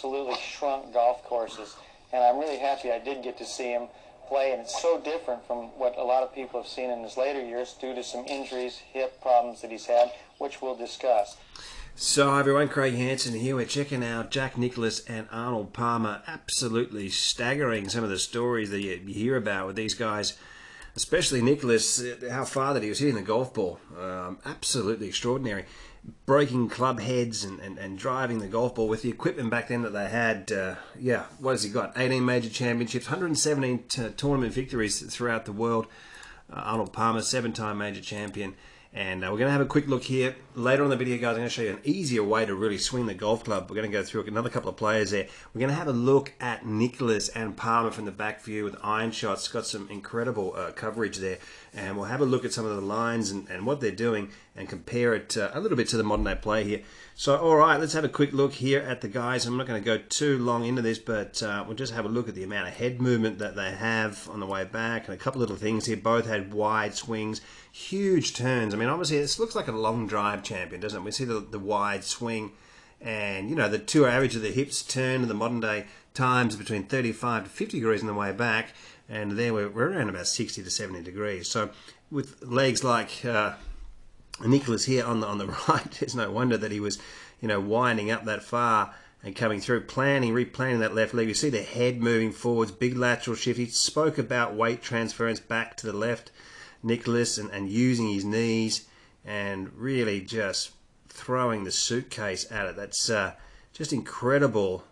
absolutely shrunk golf courses. And I'm really happy I did get to see him play, and it's so different from what a lot of people have seen in his later years due to some injuries, hip problems that he's had, which we'll discuss. So, everyone, Craig Hanson here. We're checking out Jack Nicklaus and Arnold Palmer. Absolutely staggering some of the stories that you hear about with these guys, especially Nicklaus, how far that he was hitting the golf ball. Um, absolutely extraordinary breaking club heads and, and, and driving the golf ball with the equipment back then that they had. Uh, yeah, what has he got? 18 major championships, 117 t- tournament victories throughout the world. Uh, Arnold Palmer, seven time major champion. And uh, we're going to have a quick look here. Later on the video, guys, I'm going to show you an easier way to really swing the golf club. We're going to go through another couple of players there. We're going to have a look at Nicklaus and Palmer from the back view with iron shots. Got some incredible uh, coverage there. And we'll have a look at some of the lines and, and what they're doing and compare it uh, a little bit to the modern day play here. So, all right, let's have a quick look here at the guys. I'm not going to go too long into this, but uh, we'll just have a look at the amount of head movement that they have on the way back and a couple little things here. Both had wide swings, huge turns. I mean, obviously, this looks like a long drive champion, doesn't it? We see the, the wide swing and, you know, the two average of the hips turn in the modern day times between 35 to 50 degrees on the way back, and there we're, we're around about 60 to 70 degrees. So, with legs like uh, Nicklaus here on the on the right, it's no wonder that he was, you know, winding up that far and coming through, planning, replanning that left leg. You see the head moving forwards, big lateral shift. He spoke about weight transference back to the left, Nicklaus, and, and using his knees and really just throwing the suitcase at it. That's uh, just incredible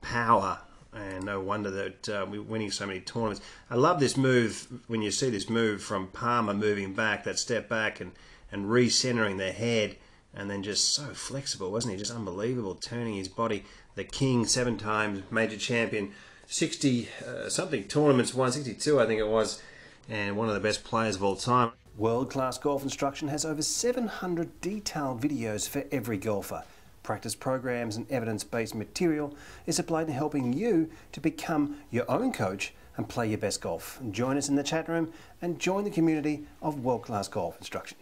power. And no wonder that uh, we're winning so many tournaments. I love this move when you see this move from Palmer moving back, that step back and and recentering the head and then just so flexible, wasn't he? Just unbelievable, turning his body. The king, seven times major champion, 60 uh, something tournaments, 162 I think it was, and one of the best players of all time. World Class Golf Instruction has over 700 detailed videos for every golfer. Practice programs and evidence based material is applied to helping you to become your own coach and play your best golf. Join us in the chat room and join the community of World Class Golf Instruction.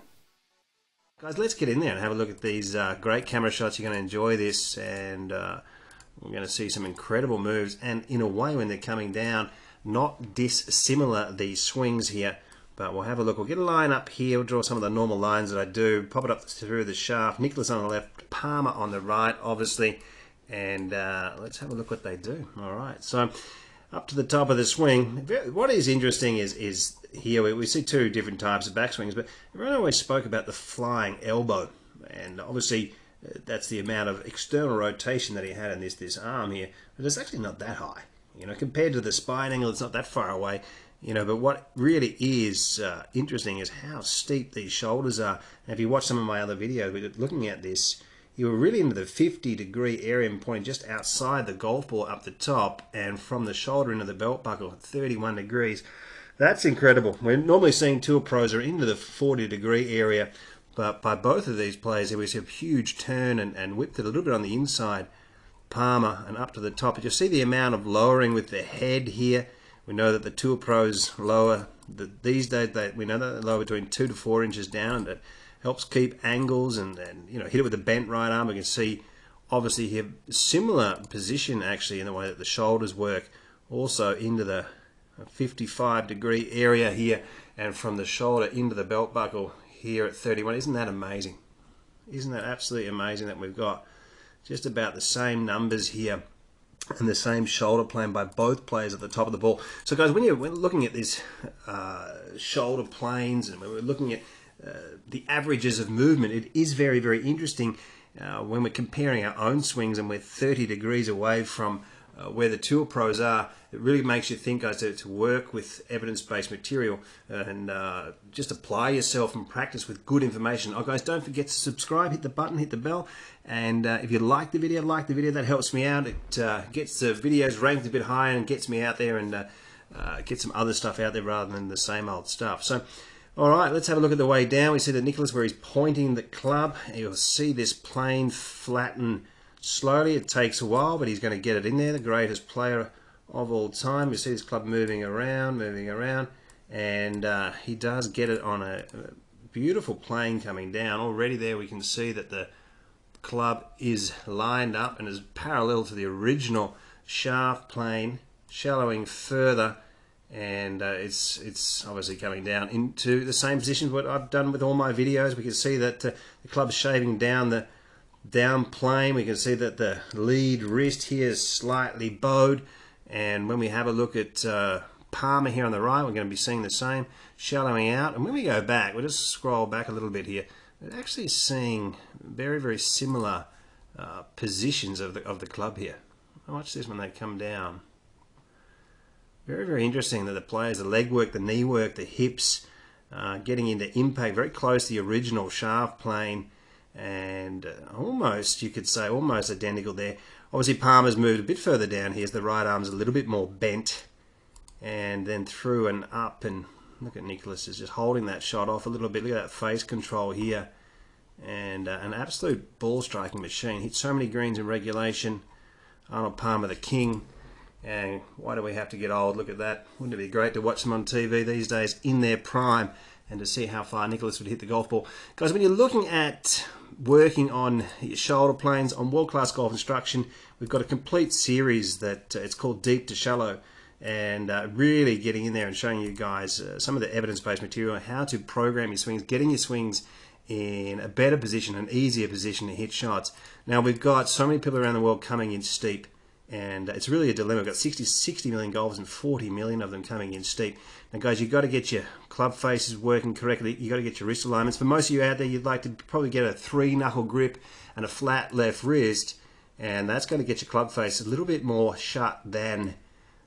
Guys, let's get in there and have a look at these uh, great camera shots. You're going to enjoy this, and uh, we're going to see some incredible moves. And in a way, when they're coming down, not dissimilar these swings here. But we'll have a look. We'll get a line up here. We'll draw some of the normal lines that I do. Pop it up through the shaft. Nicklaus on the left, Palmer on the right, obviously. And uh, let's have a look what they do. All right. So up to the top of the swing. What is interesting is is here we, we see two different types of backswings, but everyone always spoke about the flying elbow, and obviously uh, that's the amount of external rotation that he had in this this arm here, but it's actually not that high. You know, compared to the spine angle, it's not that far away. You know, but what really is uh, interesting is how steep these shoulders are. And if you watch some of my other videos, looking at this you were really into the 50 degree area and point just outside the golf ball up the top and from the shoulder into the belt buckle at 31 degrees. That's incredible. We're normally seeing tour pros are into the 40 degree area, but by both of these players, there was a huge turn and, and whipped it a little bit on the inside. Palmer and up to the top. You see the amount of lowering with the head here. We know that the tour pros lower the, these days. They, we know that they lower between two to four inches down. But helps keep angles and, and you know hit it with a bent right arm. We can see obviously here similar position actually in the way that the shoulders work also into the 55 degree area here and from the shoulder into the belt buckle here at 31 isn't that amazing isn't that absolutely amazing that we've got just about the same numbers here and the same shoulder plan by both players at the top of the ball. So guys when you're looking at these uh, shoulder planes and we're looking at uh, the averages of movement, it is very, very interesting uh, when we're comparing our own swings and we're 30 degrees away from uh, where the tour pros are. It really makes you think, guys, to, to work with evidence-based material and uh, just apply yourself and practice with good information. Oh, guys, don't forget to subscribe, hit the button, hit the bell, and uh, if you like the video, like the video, that helps me out. It uh, gets the videos ranked a bit higher and gets me out there and uh, get some other stuff out there rather than the same old stuff. So. All right, let's have a look at the way down. We see that Nicklaus where he's pointing the club. You'll see this plane flatten slowly. It takes a while, but he's going to get it in there. The greatest player of all time. You see this club moving around, moving around, and uh, he does get it on a, a beautiful plane coming down. Already there we can see that the club is lined up and is parallel to the original shaft plane, shallowing further, and uh, it's it's obviously coming down into the same position what I've done with all my videos. We can see that uh, the club's shaving down the down plane. We can see that the lead wrist here is slightly bowed, and when we have a look at uh, Palmer here on the right, we're going to be seeing the same shallowing out. And when we go back, we'll just scroll back a little bit here. We're actually seeing very, very similar uh, positions of the, of the club here. Watch this when they come down. Very, very interesting that the players, the leg work, the knee work, the hips, uh, getting into impact very close to the original shaft plane and uh, almost, you could say, almost identical there. Obviously, Palmer's moved a bit further down here, the right arm's a little bit more bent and then through and up and look at Nicklaus is just holding that shot off a little bit. Look at that face control here and uh, an absolute ball striking machine. Hit so many greens in regulation. Arnold Palmer, the king. And why do we have to get old? Look at that. Wouldn't it be great to watch them on TV these days in their prime and to see how far Nicklaus would hit the golf ball? Guys, when you're looking at working on your shoulder planes on world class golf instruction, we've got a complete series that uh, it's called Deep to Shallow and uh, really getting in there and showing you guys uh, some of the evidence-based material on how to program your swings, getting your swings in a better position, an easier position to hit shots. Now we've got so many people around the world coming in steep and it's really a dilemma. We've got 60, 60 million golfers and 40 million of them coming in steep. Now guys, you've got to get your club faces working correctly. You've got to get your wrist alignments. For most of you out there, you'd like to probably get a three knuckle grip and a flat left wrist and that's going to get your club face a little bit more shut than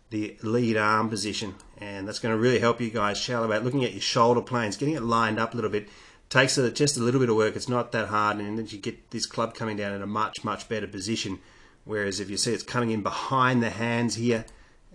the lead arm position and that's going to really help you guys shallow out looking at your shoulder planes getting it lined up a little bit takes just a little bit of work it's not that hard and then you get this club coming down in a much much better position whereas if you see it's coming in behind the hands here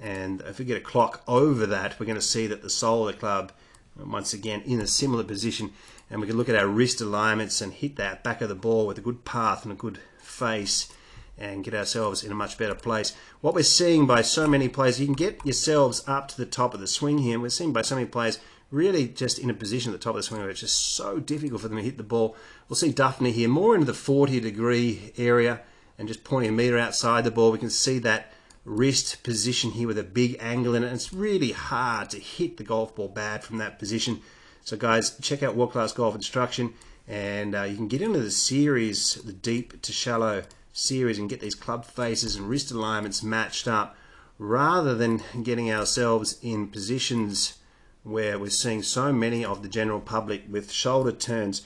and if we get a clock over that we're going to see that the sole of the club once again in a similar position and we can look at our wrist alignments and hit that back of the ball with a good path and a good face and get ourselves in a much better place. What we're seeing by so many players, you can get yourselves up to the top of the swing here, we're seeing by so many players really just in a position at the top of the swing where it's just so difficult for them to hit the ball. We'll see Dufner here more into the 40 degree area and just pointing a meter outside the ball. We can see that wrist position here with a big angle in it. And it's really hard to hit the golf ball bad from that position. So guys, check out World Class Golf Instruction and uh, you can get into the series, the deep to shallow series and get these club faces and wrist alignments matched up rather than getting ourselves in positions where we're seeing so many of the general public with shoulder turns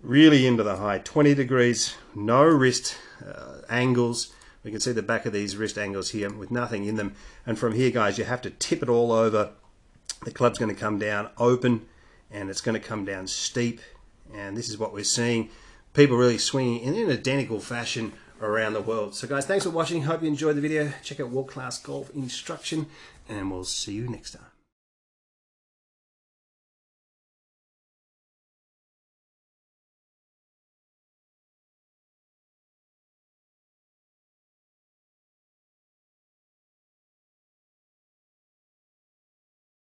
really into the high 20 degrees, no wrist uh, angles. We can see the back of these wrist angles here with nothing in them. And from here, guys, you have to tip it all over. The club's going to come down open and it's going to come down steep. And this is what we're seeing. People really swinging in an identical fashion around the world. So guys, thanks for watching. Hope you enjoyed the video. Check out World Class Golf Instruction and we'll see you next time.